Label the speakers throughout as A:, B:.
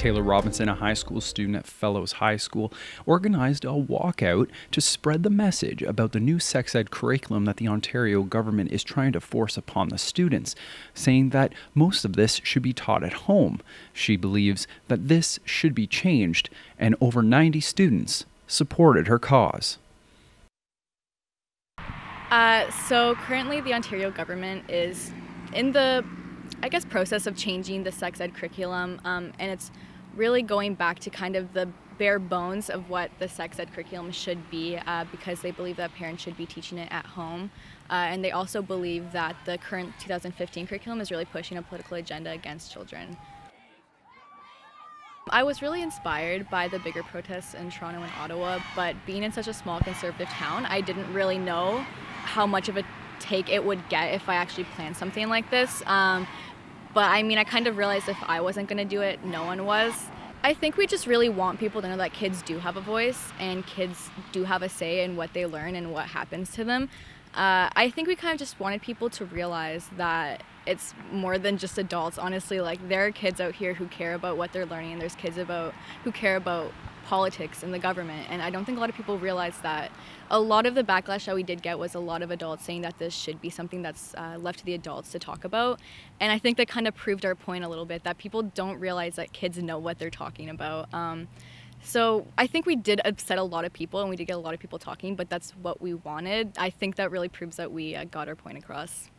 A: Taylor Robinson, a high school student at Fellowes High School, organized a walkout to spread the message about the new sex ed curriculum that the Ontario government is trying to force upon the students, saying that most of this should be taught at home. She believes that this should be changed, and over 90 students supported her cause.
B: Uh, so currently, the Ontario government is in the, I guess, process of changing the sex ed curriculum, um, and it's really going back to kind of the bare bones of what the sex ed curriculum should be uh, because they believe that parents should be teaching it at home. Uh, and they also believe that the current 2015 curriculum is really pushing a political agenda against children. I was really inspired by the bigger protests in Toronto and Ottawa, but being in such a small conservative town, I didn't really know how much of a take it would get if I actually planned something like this. Um, but I mean, I kind of realized if I wasn't going to do it, no one was. I think we just really want people to know that kids do have a voice and kids do have a say in what they learn and what happens to them. Uh, I think we kind of just wanted people to realize that it's more than just adults. Honestly, like there are kids out here who care about what they're learning, and there's kids about who care about politics and the government. And I don't think a lot of people realize that a lot of the backlash that we did get was a lot of adults saying that this should be something that's uh, left to the adults to talk about. And I think that kind of proved our point a little bit that people don't realize that kids know what they're talking about. Um, so I think we did upset a lot of people and we did get a lot of people talking, but that's what we wanted. I think that really proves that we uh, got our point across.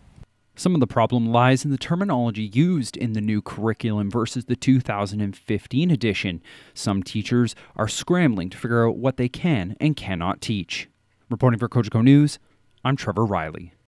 A: Some of the problem lies in the terminology used in the new curriculum versus the 2015 edition. Some teachers are scrambling to figure out what they can and cannot teach. Reporting for Cogeco News, I'm Trevor Riley.